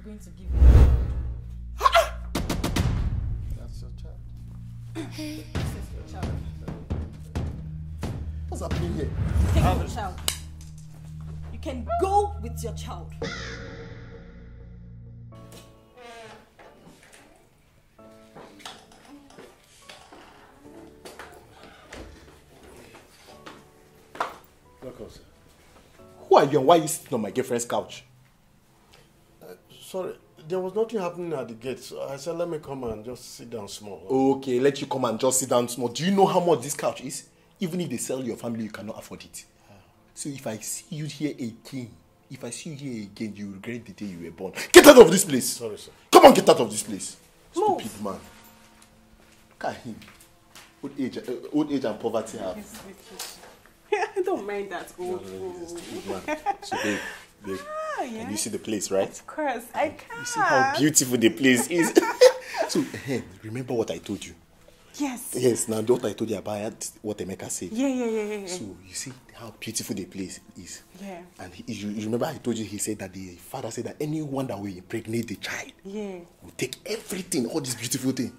I'm going to give you. That's your child. This is your child. What's happening here? Take your child. You can go with your child. Welcome. Who are you and why are you sitting on my girlfriend's couch? Sorry, there was nothing happening at the gate, so I said let me come and just sit down small. Okay, let you come and just sit down small. Do you know how much this couch is? Even if they sell your family, you cannot afford it. So if I see you here again, if I see you here again, you will regret the day you were born. Get out of this place. Sorry, sir. Come on, get out of this place. Move. Stupid man. Look at him. Old age, uh, old age and poverty have. I don't mind that. Oh, Stupid man. So babe, babe, oh, yeah. can you see the place, right? Of course, I can. You see how beautiful the place is. so, eh, remember what I told you? Yes. Yes, now what I told you about what Emeka said. Yeah, yeah, yeah, yeah. yeah. So you see how beautiful the place is. Yeah. And he, you, you remember I told you he said that the father said that anyone that will impregnate the child yeah. will take everything, all this beautiful thing.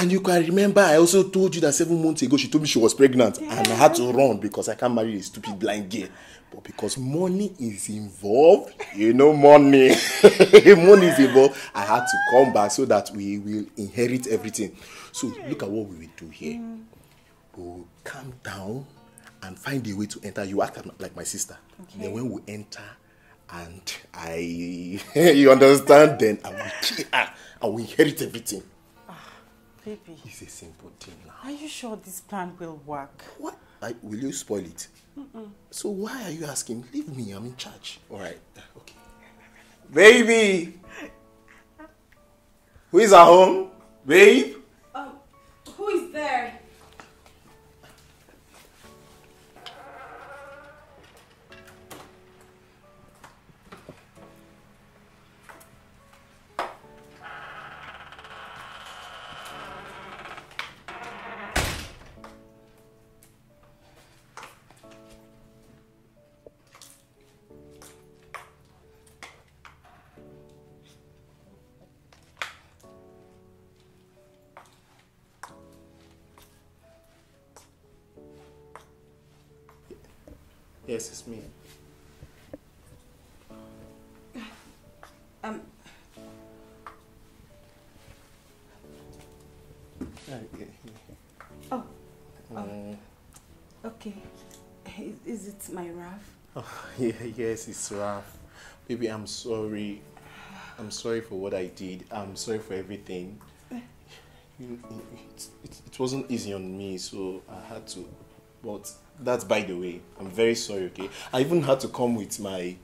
And you can remember I also told you that seven months ago she told me she was pregnant and I had to run because I can't marry a stupid blind girl. But because money is involved, you know money. money is involved. I had to come back so that we will inherit everything. So look at what we will do here. We'll calm down and find a way to enter. You act like my sister. Then when we enter and I you understand, then I will kill her. I will inherit everything. Baby, It's a simple thing now. are you sure this plan will work? What? I, will you spoil it? So why are you asking? Leave me. I'm in charge. All right. Okay. Baby. Who is at home? Babe. Um, who is there? Yes, it's me. Um, Okay. oh, Uh, okay. Is, is it my Raf? oh, yeah, yes, it's rough. Baby, I'm sorry. I'm sorry for what I did. I'm sorry for everything. You- It, it, it wasn't easy on me, so I had to. But that's by the way. I'm very sorry, okay? I even had to come with my.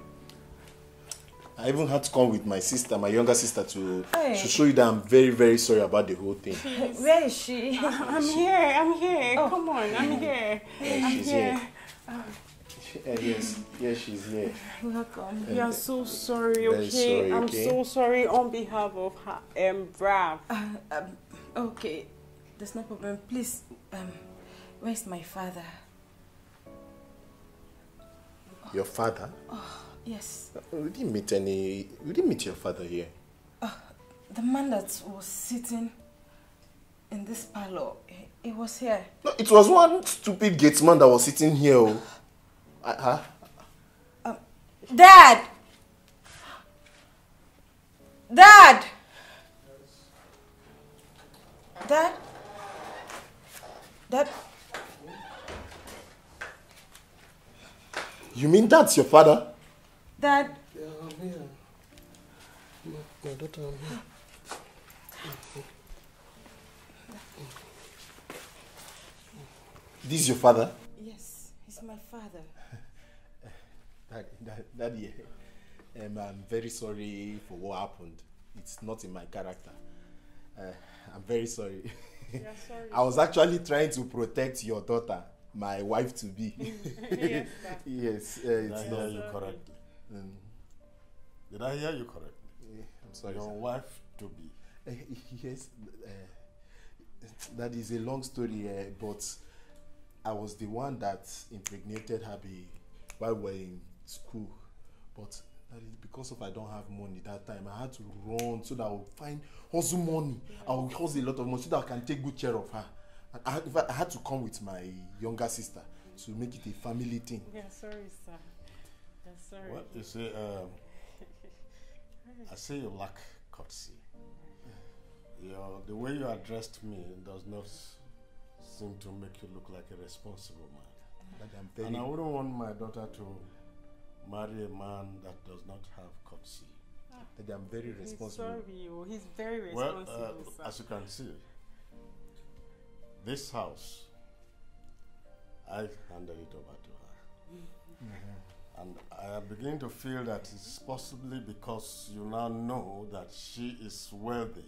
I even had to come with my sister, my younger sister, to Hey. to show you that I'm very, very sorry about the whole thing. Where is she? I'm here, I'm here. Come on, I'm here. Yeah, I'm she's here. here. Uh, yes, yes, she's here. Welcome. We are so sorry, okay? sorry, I'm okay? so sorry on behalf of her, um, Brav. Uh, um, okay, there's no problem. Please, um, where's my father? Your father? Oh, Yes, We didn't meet any. We didn't meet your father here. the man that was sitting in this parlor, he, he was here. No, it was one stupid gatesman that was sitting here. Oh. Uh, huh? Dad! Dad! Dad? Dad? You mean that's your father? Dad? Yeah, I'm here. My, my daughter, I'm here. This is your father? Yes, he's my father. Daddy, Dad, Daddy um, I'm very sorry for what happened. It's not in my character. Uh, I'm very sorry. sorry. I was actually trying to protect your daughter, my wife to be. Yes, sir. yes, uh, Did it's I not. hear you correctly? Um, Did I hear you correctly? I'm sorry. Your sir. wife to be. Uh, yes, uh, that is a long story, uh, but I was the one that impregnated her be- while we were in school. But Daddy, because of I don't have money that time, I had to run so that I will find hustle money. I will hustle a lot of money so that I can take good care of her. And I, had- I had to come with my younger sister to make it a family thing. Yeah, sorry, sir. Yeah, sorry. Well, you see, um, I say you lack courtesy. Your, the way you addressed me does not seem to make you look like a responsible man. Daddy, I'm And I wouldn't want my daughter to marry a man that does not have courtesy. Daddy, I'm very He's responsible. sorry, oh, he's very Well, responsible, uh, as you can see, this house, I handed it over to her. Mm-hmm. And I beginning to feel that it's possibly because you now know that she is wealthy,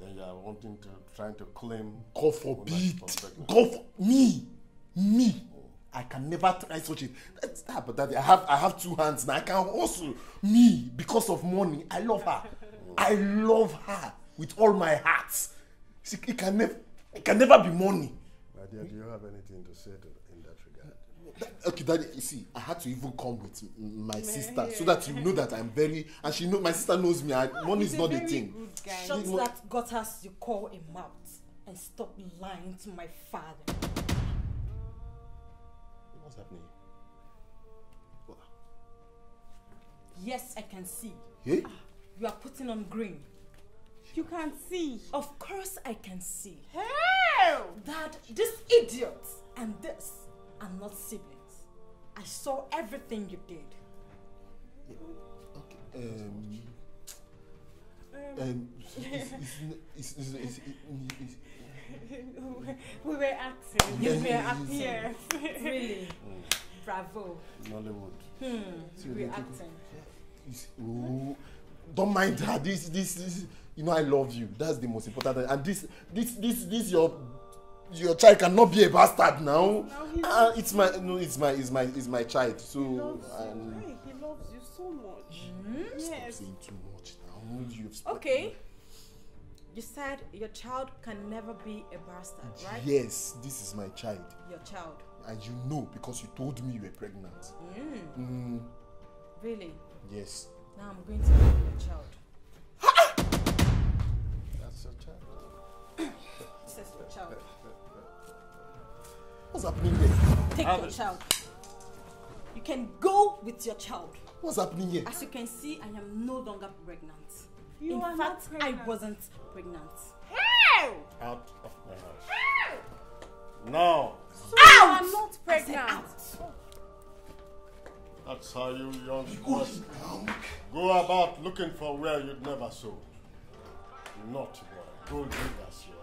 then you are wanting to, trying to claim. God forbid. God for me, me. I can never try such a. That's that, but that I have I have two hands now. I can also me because of money. I love her. Mm. I love her with all my heart. See, it can never it can never be money. My dear, do you have anything to say to, in that regard? Okay, daddy, you see, I had to even come with my sister so that you know that I'm very and she know my sister knows me. I, ah, money is not the thing. Good guy. Shut You know- that gutters you call a mouth and stop lying to my father. What's happening? What? Yes, I can see. Hey? You are putting on green. You can't see. Of course I can see. Hell! That this idiot and this are not siblings. I saw everything you did. Okay. Um. Um. It's, it's, it's, we were acting. Yeah, we were yeah, acting. yeah. Yes. Really? Bravo. Nollywood. Hmm. See, We're acting. oh, don't mind her. This, this, this. You know, I love you. That's the most important. thing. And this, this, this, this, your, your child cannot be a bastard now. Now Uh, it's my, no, it's my, it's my, it's my child. He So, loves you. Hey, he loves you so much. Hmm? stop Yes. saying too much now. You've. Okay. You said your child can never be a bastard, right? Yes, this is my child, Your child. and you know because you told me you were pregnant. Mm. Mm, Really? yes. Now I'm going to be your child. That's your child. This is your child. What's happening here? Take Have your it. child. You can go with your child. What's happening here? As you can see, I am no longer pregnant. You In are not fact, pregnant. I wasn't pregnant. Hell! Out of my house. How? Now, So you are not I said pregnant. out. that's how you young boys go about looking for where you'd never sow. Not boy. Gold diggers, you